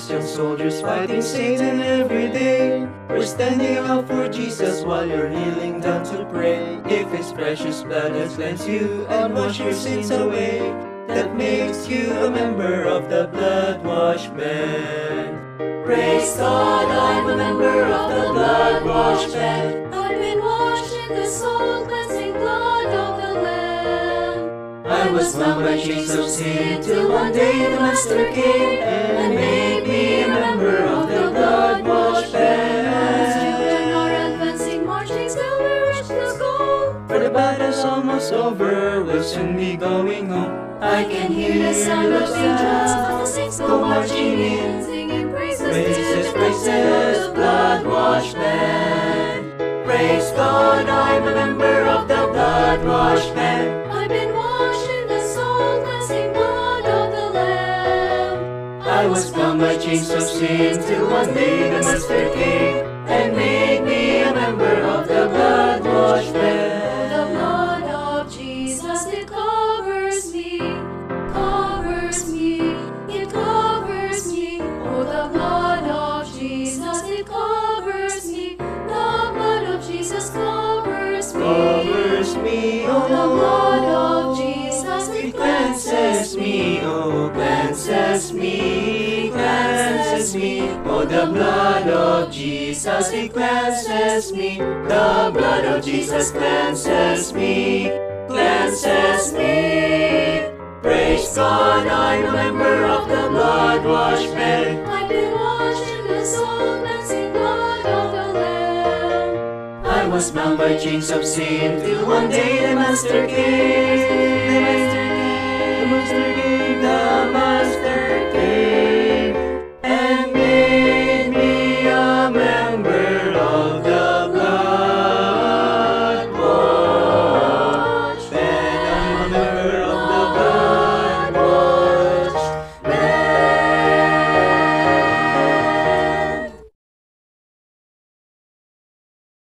Christian soldiers fighting Satan every day. We're standing up for Jesus while you're kneeling down to pray. If His precious blood has cleansed you and washed your sins away, that makes you a member of the blood washed band. Praise God, I'm a member of the blood washed band. I was chains of sin till one day the Master came and made me a member of the blood washed As children band. are advancing, marching reach the goal. For the battle's almost over, we'll soon be going home. I can hear the sound of angels as the saints go marching in. singing praises, Praises, to the I was bound by chains of sin till one day the Master came and made me a member of the blood washed The blood of Jesus, it covers me, covers me, it covers me. Oh, the blood of Jesus, it covers me. The blood of Jesus covers me. Covers me, Oh, the blood me, cleanses me. Oh, the blood of Jesus, it cleanses me. The blood of Jesus cleanses me, cleanses me. Praise God, I'm a member of the blood washed band. I've been washed in the soul cleansing blood of the Lamb. I was bound by chains of sin till one day the Master came. The Master came. The Master came.